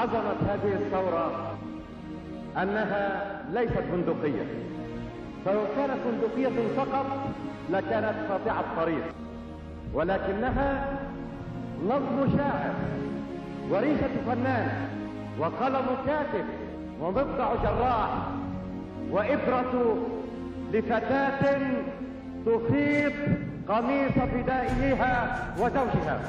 عظمة هذه الثورة أنها ليست بندقية فلو كانت بندقية فقط لكانت قاطعة طريق ولكنها نظم شاعر وريشة فنان وقلم كاتب ومضجع جراح وإبرة لفتاة تخيط قميص فدائيها وزوجها.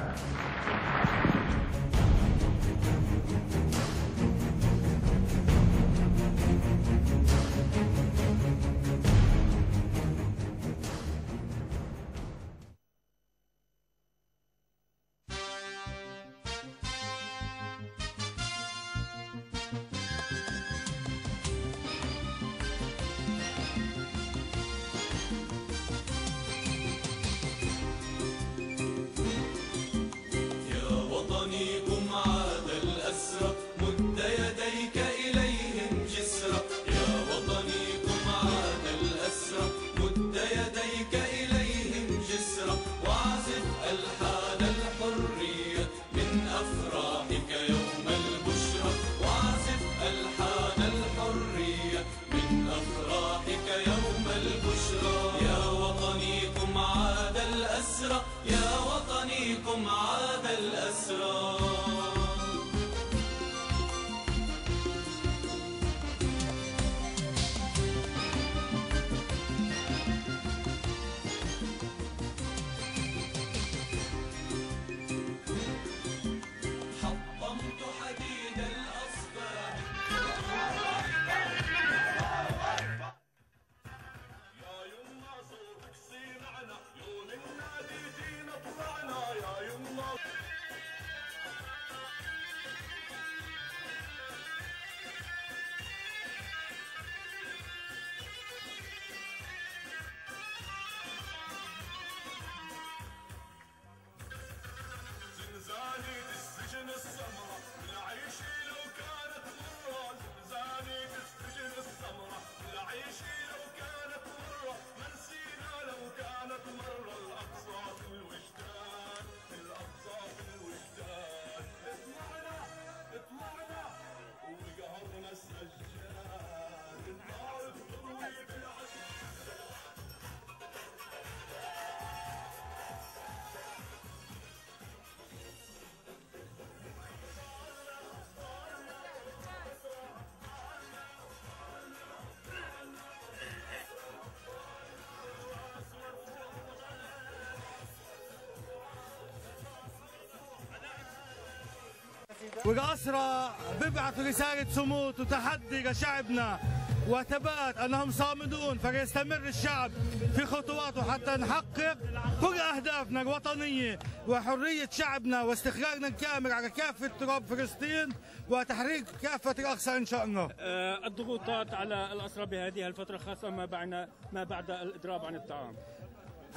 والأسرى بيبعثوا رسالة صمود وتحدي لشعبنا وثبات أنهم صامدون فليستمر الشعب في خطواته حتى نحقق كل أهدافنا الوطنية وحرية شعبنا واستقرارنا الكامل على كافة تراب فلسطين وتحرير كافة الأقصى إن شاء الله. آه، الضغوطات على الأسرى بهذه الفترة خاصة ما بعد ما بعد الإضراب عن الطعام.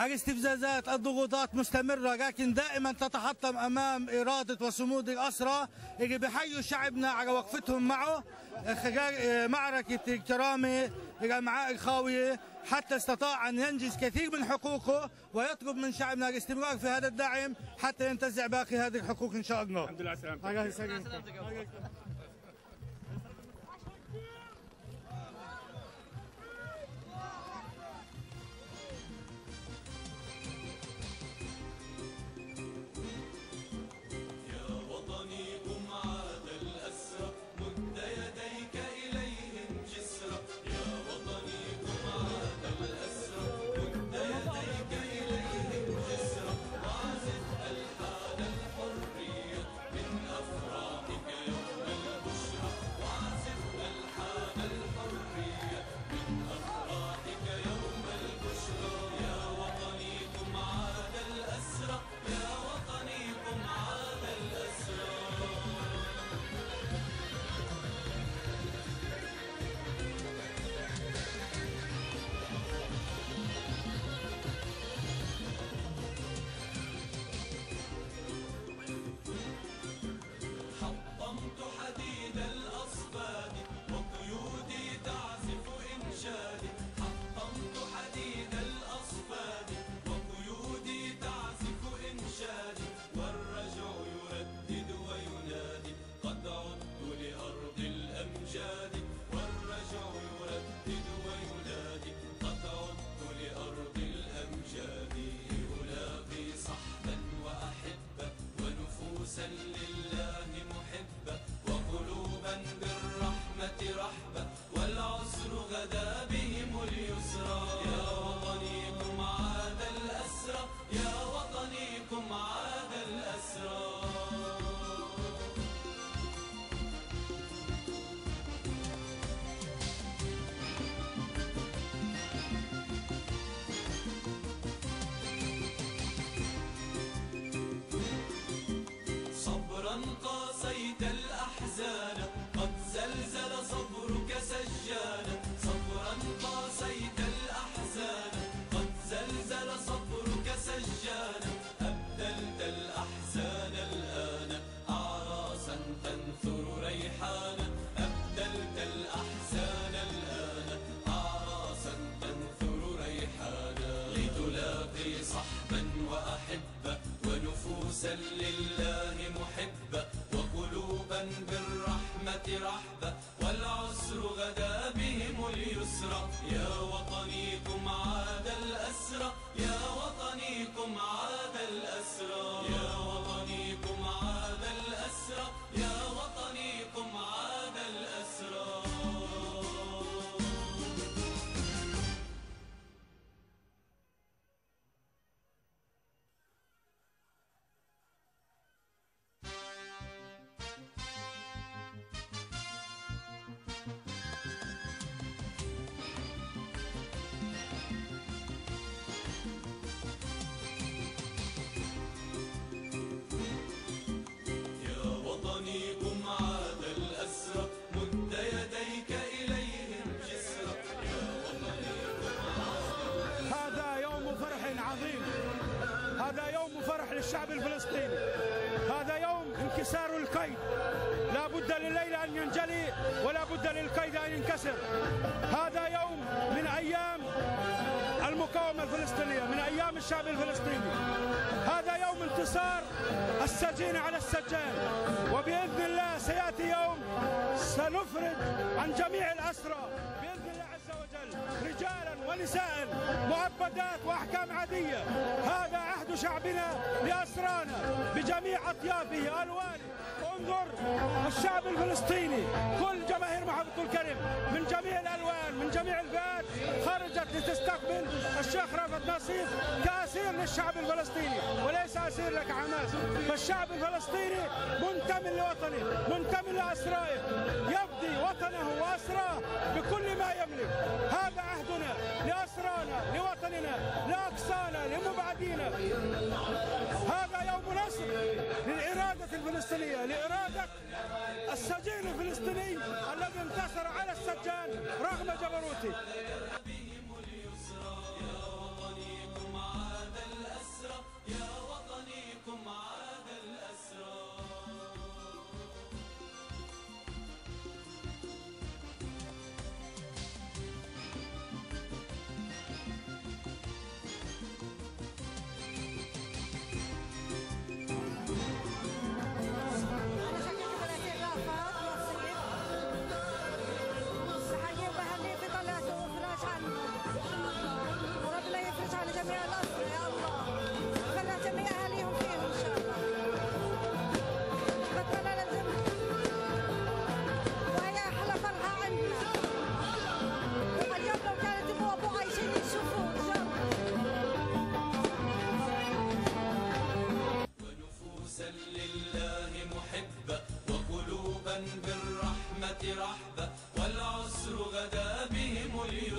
الاستفزازات الضغوطات مستمرة لكن دائما تتحطم أمام إرادة وصمود الأسرى اللي بحيوا شعبنا على وقفتهم معه. خلال معركة الكرامة الأمعاء الخاوية حتى استطاع أن ينجز كثير من حقوقه ويطلب من شعبنا الاستمرار في هذا الدعم حتى ينتزع باقي هذه الحقوق إن شاء الله. الحمد لله سلامتك غدا وطني قم هذا يوم فرح للشعب الفلسطيني. هذا يوم انكسار القيد لا بد لليل أن ينجلي ولا بد للقيد أن ينكسر. هذا يوم من أيام المقاومة الفلسطينية من أيام الشعب الفلسطيني. هذا يوم انتصار السجين على السجان. وبإذن الله سيأتي يوم سنفرج عن جميع الأسرى. بإذن وجل رجالا ونساء مؤبدات وأحكام عادية. هذا عهد شعبنا لأسرانا بجميع أطيافه. ألوانه انظر الشعب الفلسطيني كل جماهير محمد الكريم من جميع الألوان من جميع الفئات خرجت لتستقبل الشيخ رافت ناصير كأسير للشعب الفلسطيني وليس أسير لك حماس. فالشعب الفلسطيني منتمي لوطنه منتمي لأسرائه. يفدي وطنه وأسراه بكل ما يملك. هذا عهدنا لأسرانا لوطننا لأقصانا لمبعدينا. هذا يوم نصر للإرادة الفلسطينية لإرادة السجين الفلسطيني الذي انتصر على السجان رغم جبروته.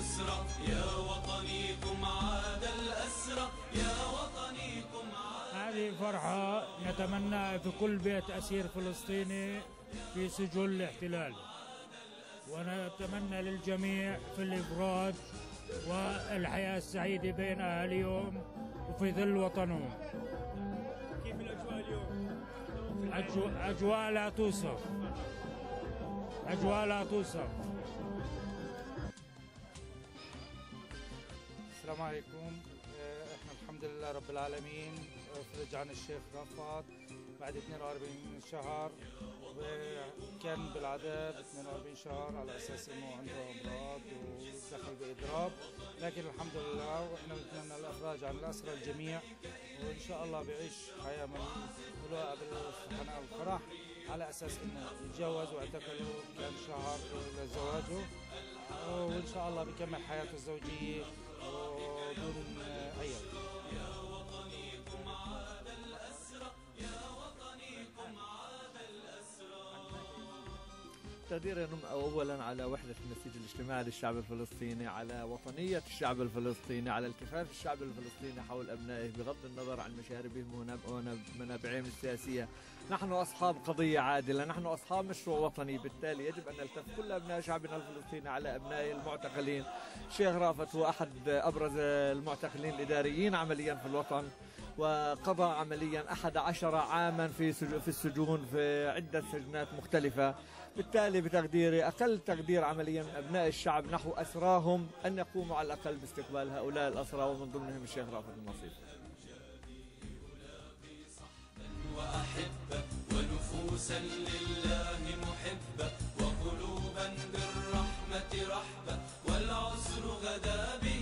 اليسرى يا وطني قم عاد الأسرى يا وطني قم عاد هذه فرحة نتمناها في كل بيت أسير فلسطيني في سجون الاحتلال. ونتمنى للجميع في الإفراج والحياة السعيدة بين أهاليهم وفي ظل وطنهم كيف الأجواء اليوم؟ أجو... أجواء لا توصف. أجواء لا توصف. عليكم. آه، إحنا الحمد لله رب العالمين. آه، فرج عن الشيخ رفعت بعد 42 شهر. وكان بالعذاب 42 شهر على أساس إنه عنده أمراض ودخل بإضراب. لكن الحمد لله وإحنا بنتمنى الأفراج عن الأسرى الجميع. وإن شاء الله بيعيش حياة ملوءه بالحنان والفرح على أساس إنه يتجوز واعتقلوا كان شهر لزواجه. وإن شاء الله بكمل حياته الزوجية. ودون آه، عيال تقديرا اولا على وحدة النسيج الاجتماعي للشعب الفلسطيني، على وطنية الشعب الفلسطيني، على التفاف الشعب الفلسطيني حول أبنائه بغض النظر عن مشاربهم ومنابعهم السياسية. نحن أصحاب قضية عادلة، نحن أصحاب مشروع وطني، بالتالي يجب أن نلتف كل أبناء شعبنا الفلسطيني على ابنائه المعتقلين. الشيخ رافت هو أحد أبرز المعتقلين الإداريين عمليا في الوطن. وقضى عمليا أحد عشر عاما في في السجون في عدة سجنات مختلفة بالتالي بتقديري أقل تقدير عمليا من أبناء الشعب نحو أسراهم أن يقوموا على الأقل باستقبال هؤلاء الأسرى ومن ضمنهم الشيخ رأفت النصيب. ونفوسا لله محبة وقلوبا بالرحمة رحبة والعسر غدا بي